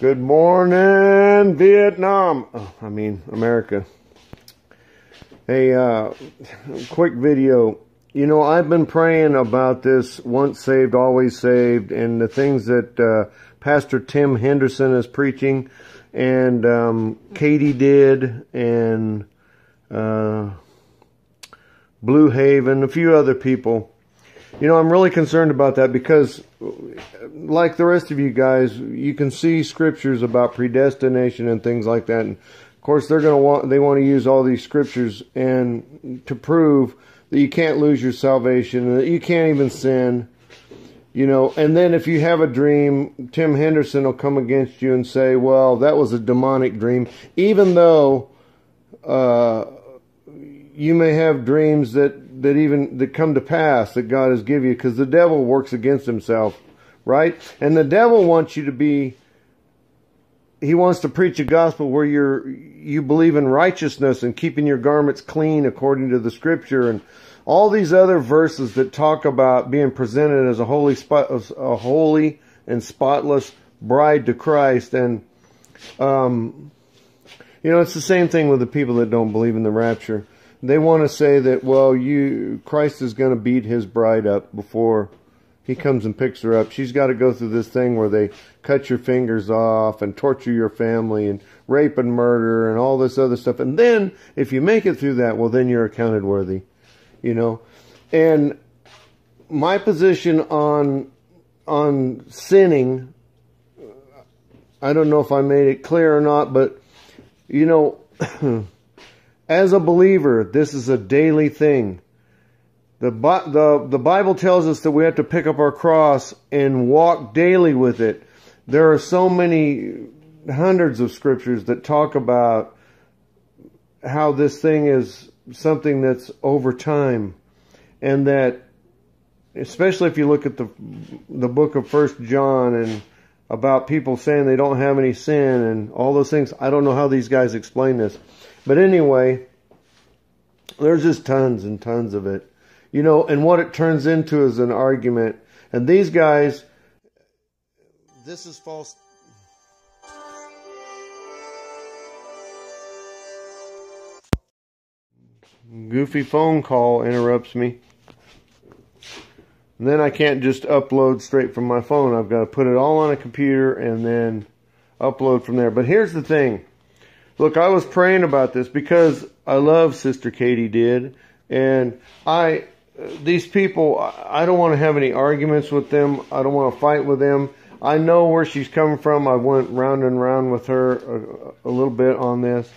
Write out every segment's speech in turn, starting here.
Good morning, Vietnam. Oh, I mean, America. Hey, uh, quick video. You know, I've been praying about this once saved, always saved, and the things that uh, Pastor Tim Henderson is preaching, and um, Katie did, and uh, Blue Haven, a few other people. You know, I'm really concerned about that because, like the rest of you guys, you can see scriptures about predestination and things like that. And of course, they're going to want, they want to use all these scriptures and to prove that you can't lose your salvation, that you can't even sin. You know, and then if you have a dream, Tim Henderson will come against you and say, well, that was a demonic dream, even though, uh, you may have dreams that that even that come to pass that God has given you because the devil works against himself, right? And the devil wants you to be he wants to preach a gospel where you're you believe in righteousness and keeping your garments clean according to the scripture and all these other verses that talk about being presented as a holy spot a holy and spotless bride to Christ and um you know it's the same thing with the people that don't believe in the rapture they want to say that well you Christ is going to beat his bride up before he comes and picks her up. She's got to go through this thing where they cut your fingers off and torture your family and rape and murder and all this other stuff. And then if you make it through that, well then you're accounted worthy, you know. And my position on on sinning I don't know if I made it clear or not, but you know As a believer, this is a daily thing. The, the, the Bible tells us that we have to pick up our cross and walk daily with it. There are so many hundreds of scriptures that talk about how this thing is something that's over time and that especially if you look at the the book of first john and about people saying they don't have any sin and all those things i don't know how these guys explain this but anyway, there's just tons and tons of it. You know, and what it turns into is an argument. And these guys, this is false. Goofy phone call interrupts me. And then I can't just upload straight from my phone. I've got to put it all on a computer and then upload from there. But here's the thing. Look, I was praying about this because I love Sister Katie did, and I, these people, I don't want to have any arguments with them. I don't want to fight with them. I know where she's coming from. I went round and round with her a, a little bit on this.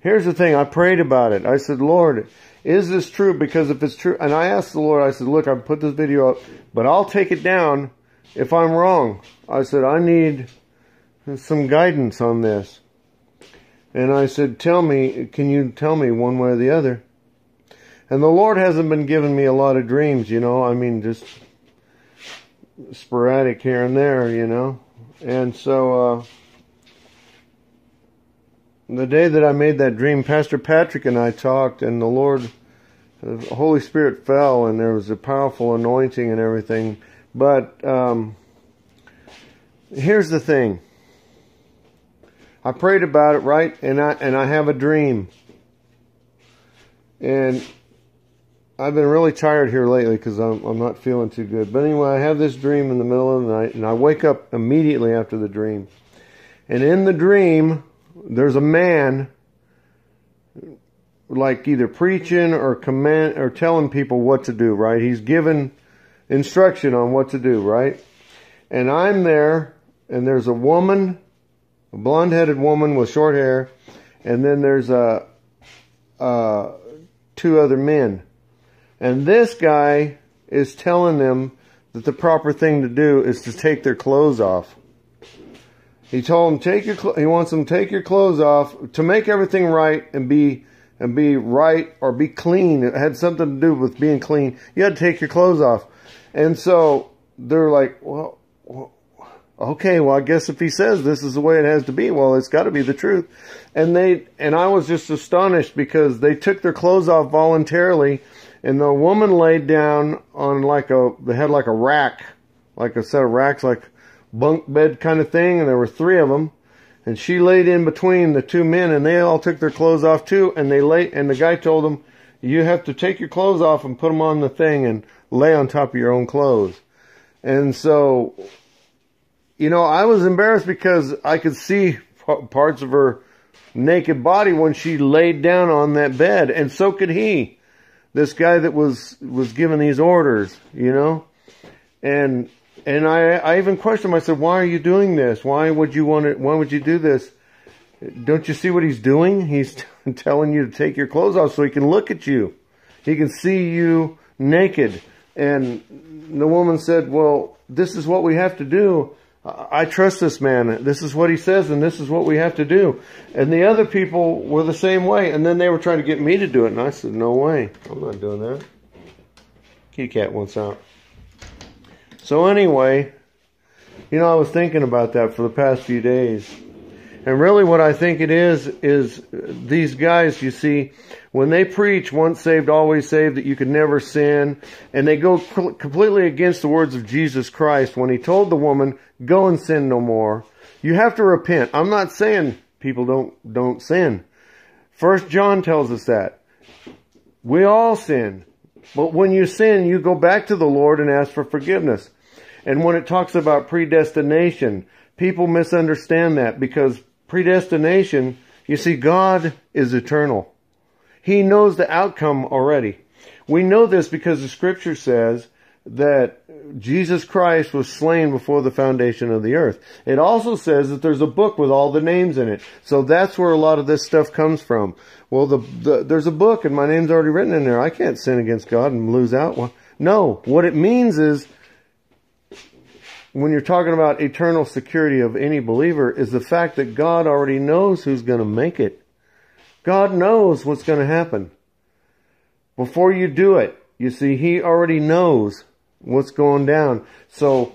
Here's the thing. I prayed about it. I said, Lord, is this true? Because if it's true, and I asked the Lord, I said, look, I put this video up, but I'll take it down if I'm wrong. I said, I need some guidance on this. And I said, tell me, can you tell me one way or the other? And the Lord hasn't been giving me a lot of dreams, you know, I mean, just sporadic here and there, you know. And so, uh, the day that I made that dream, Pastor Patrick and I talked and the Lord, the Holy Spirit fell and there was a powerful anointing and everything. But, um, here's the thing. I prayed about it, right? And I and I have a dream. And I've been really tired here lately because I'm I'm not feeling too good. But anyway, I have this dream in the middle of the night, and I wake up immediately after the dream. And in the dream, there's a man like either preaching or command or telling people what to do, right? He's given instruction on what to do, right? And I'm there and there's a woman a blonde-headed woman with short hair, and then there's a, uh, two other men. And this guy is telling them that the proper thing to do is to take their clothes off. He told them take your he wants them take your clothes off to make everything right and be and be right or be clean. It had something to do with being clean. You had to take your clothes off. And so they're like, well, okay, well, I guess if he says this is the way it has to be, well, it's got to be the truth. And they, and I was just astonished because they took their clothes off voluntarily and the woman laid down on like a, they had like a rack, like a set of racks, like, bunk bed kind of thing, and there were three of them. And she laid in between the two men, and they all took their clothes off too. And they lay, and the guy told them, "You have to take your clothes off and put them on the thing, and lay on top of your own clothes." And so, you know, I was embarrassed because I could see parts of her naked body when she laid down on that bed, and so could he. This guy that was was giving these orders, you know, and and I I even questioned him. I said, "Why are you doing this? Why would you want to? Why would you do this? Don't you see what he's doing? He's telling you to take your clothes off so he can look at you. He can see you naked." And the woman said, "Well, this is what we have to do." I trust this man. This is what he says, and this is what we have to do. And the other people were the same way. And then they were trying to get me to do it, and I said, "No way, I'm not doing that." Kitty cat wants out. So anyway, you know, I was thinking about that for the past few days. And really what I think it is, is these guys, you see, when they preach once saved, always saved, that you can never sin, and they go completely against the words of Jesus Christ when he told the woman, go and sin no more. You have to repent. I'm not saying people don't, don't sin. First John tells us that. We all sin. But when you sin, you go back to the Lord and ask for forgiveness. And when it talks about predestination, people misunderstand that because predestination, you see, God is eternal. He knows the outcome already. We know this because the scripture says that Jesus Christ was slain before the foundation of the earth. It also says that there's a book with all the names in it. So that's where a lot of this stuff comes from. Well, the, the there's a book and my name's already written in there. I can't sin against God and lose out. No, what it means is when you're talking about eternal security of any believer is the fact that God already knows who's going to make it. God knows what's going to happen. Before you do it, you see, He already knows what's going down. So,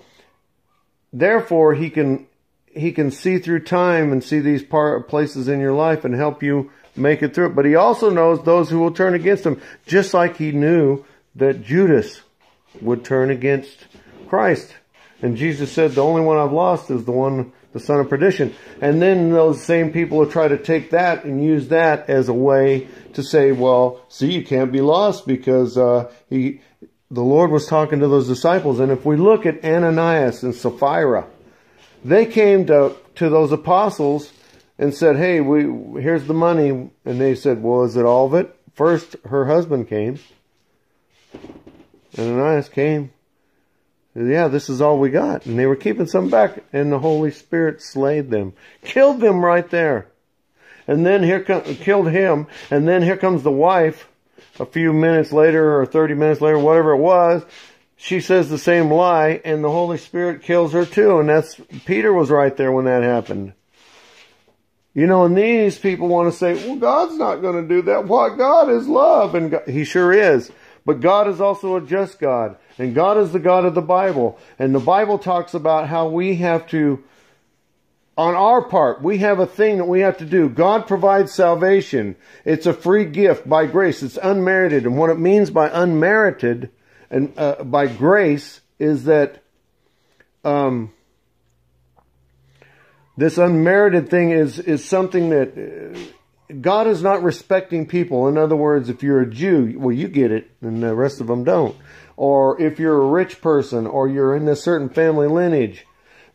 therefore, He can, He can see through time and see these part, places in your life and help you make it through it. But He also knows those who will turn against Him, just like He knew that Judas would turn against Christ. And Jesus said, the only one I've lost is the one, the son of perdition. And then those same people will try to take that and use that as a way to say, well, see, you can't be lost because, uh, he, the Lord was talking to those disciples. And if we look at Ananias and Sapphira, they came to, to those apostles and said, hey, we, here's the money. And they said, well, is it all of it? First, her husband came. And Ananias came yeah, this is all we got. And they were keeping some back, and the Holy Spirit slayed them, killed them right there. And then here come, killed him, and then here comes the wife. A few minutes later, or 30 minutes later, whatever it was, she says the same lie, and the Holy Spirit kills her too. And that's Peter was right there when that happened. You know, and these people want to say, "Well, God's not going to do that. What God is love, and God, He sure is." But God is also a just God. And God is the God of the Bible. And the Bible talks about how we have to, on our part, we have a thing that we have to do. God provides salvation. It's a free gift by grace. It's unmerited. And what it means by unmerited and uh, by grace is that um, this unmerited thing is is something that uh, God is not respecting people. In other words, if you're a Jew, well, you get it, and the rest of them don't. Or if you're a rich person, or you're in a certain family lineage,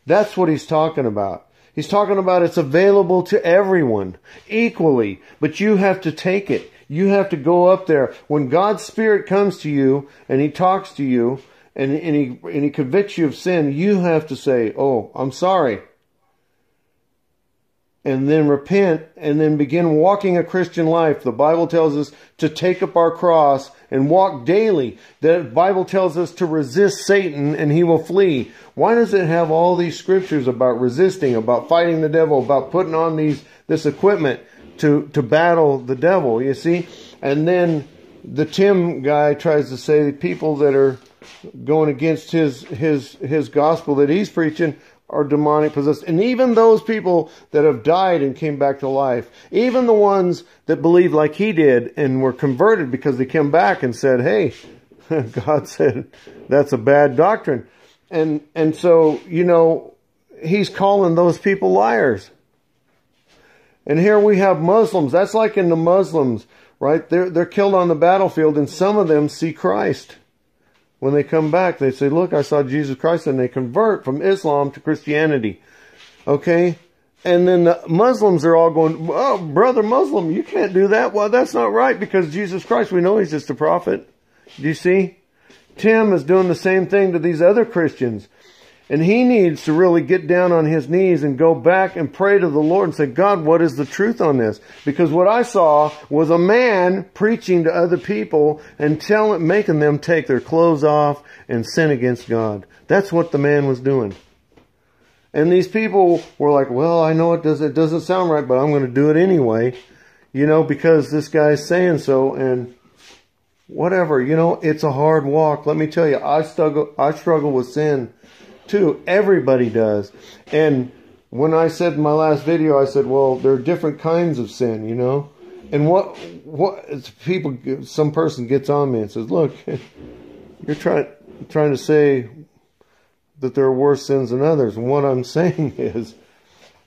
that's what he's talking about. He's talking about it's available to everyone equally, but you have to take it. You have to go up there. When God's Spirit comes to you and He talks to you and, and, he, and He convicts you of sin, you have to say, Oh, I'm sorry and then repent and then begin walking a Christian life. The Bible tells us to take up our cross and walk daily. The Bible tells us to resist Satan and he will flee. Why does it have all these scriptures about resisting, about fighting the devil, about putting on these this equipment to to battle the devil, you see? And then the Tim guy tries to say people that are going against his his his gospel that he's preaching are demonic possessed. And even those people that have died and came back to life, even the ones that believe like he did and were converted because they came back and said, hey, God said that's a bad doctrine. And, and so, you know, he's calling those people liars. And here we have Muslims. That's like in the Muslims, right? They're, they're killed on the battlefield and some of them see Christ. When they come back, they say, look, I saw Jesus Christ and they convert from Islam to Christianity. Okay? And then the Muslims are all going, oh, brother Muslim, you can't do that. Well, that's not right because Jesus Christ, we know he's just a prophet. Do you see? Tim is doing the same thing to these other Christians. And he needs to really get down on his knees and go back and pray to the Lord and say, God, what is the truth on this? Because what I saw was a man preaching to other people and telling, making them take their clothes off and sin against God. That's what the man was doing. And these people were like, well, I know it, does, it doesn't sound right, but I'm going to do it anyway, you know, because this guy's saying so. And whatever, you know, it's a hard walk. Let me tell you, I struggle, I struggle with sin too. Everybody does. And when I said in my last video, I said, well, there are different kinds of sin, you know? And what, what, people, some person gets on me and says, look, you're trying, trying to say that there are worse sins than others. And what I'm saying is,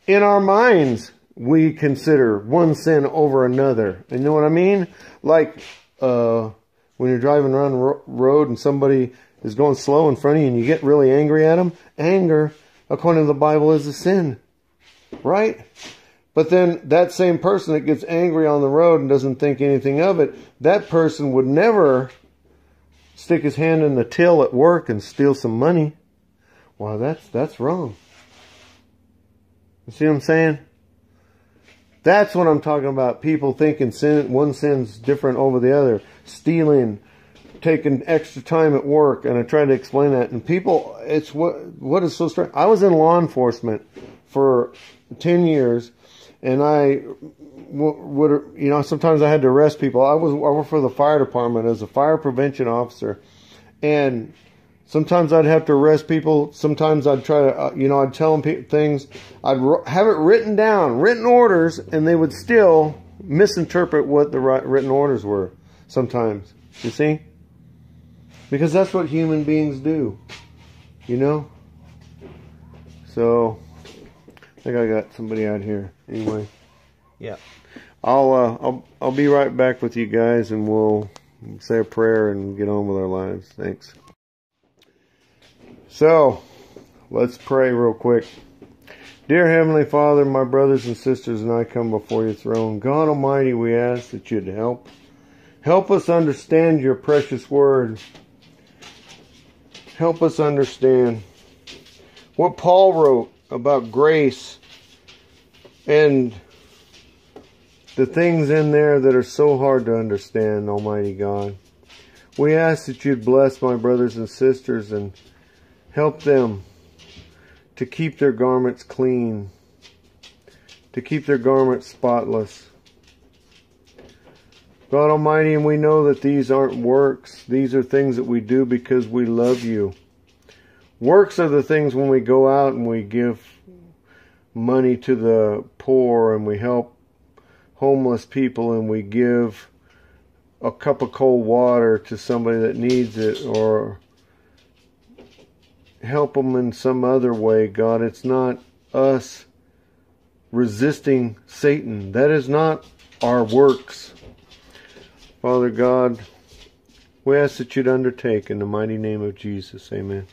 in our minds, we consider one sin over another. You know what I mean? Like, uh, when you're driving around the road and somebody is going slow in front of you and you get really angry at them, anger, according to the Bible, is a sin. Right? But then that same person that gets angry on the road and doesn't think anything of it, that person would never stick his hand in the till at work and steal some money. Well, that's that's wrong. You see what I'm saying? That's what I'm talking about. People thinking sin, one sin's different over the other. Stealing, taking extra time at work, and I try to explain that. And people, it's what what is so strange. I was in law enforcement for ten years, and I would you know sometimes I had to arrest people. I was I worked for the fire department as a fire prevention officer, and sometimes I'd have to arrest people. Sometimes I'd try to uh, you know I'd tell them things. I'd have it written down, written orders, and they would still misinterpret what the written orders were. Sometimes you see. Because that's what human beings do. You know? So, I think I got somebody out here. Anyway. Yeah. I'll, uh, I'll, I'll be right back with you guys and we'll say a prayer and get on with our lives. Thanks. So, let's pray real quick. Dear Heavenly Father, my brothers and sisters and I come before your throne. God Almighty, we ask that you'd help. Help us understand your precious word help us understand what Paul wrote about grace and the things in there that are so hard to understand, Almighty God. We ask that you'd bless my brothers and sisters and help them to keep their garments clean, to keep their garments spotless. God Almighty, and we know that these aren't works. These are things that we do because we love you. Works are the things when we go out and we give money to the poor and we help homeless people and we give a cup of cold water to somebody that needs it or help them in some other way, God. It's not us resisting Satan. That is not our works. Father God, we ask that you'd undertake in the mighty name of Jesus. Amen.